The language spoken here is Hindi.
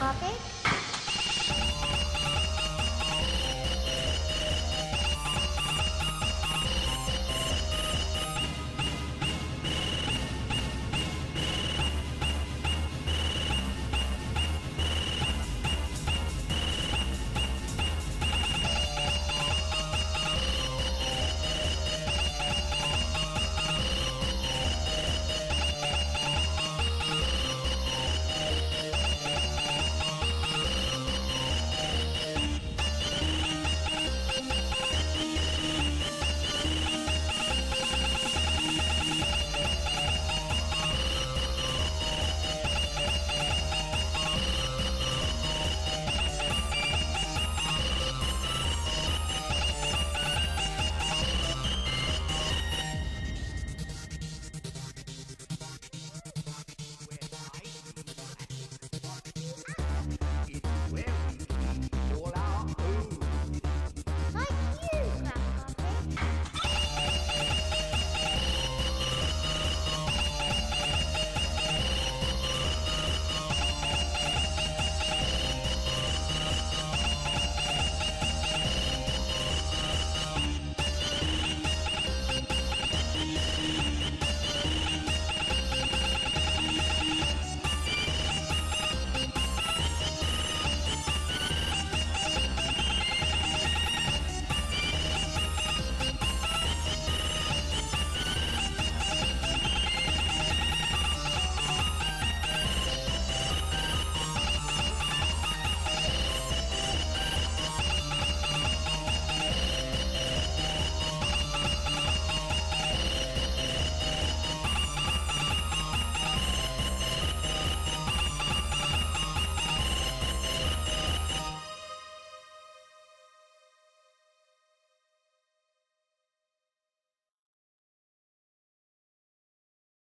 topic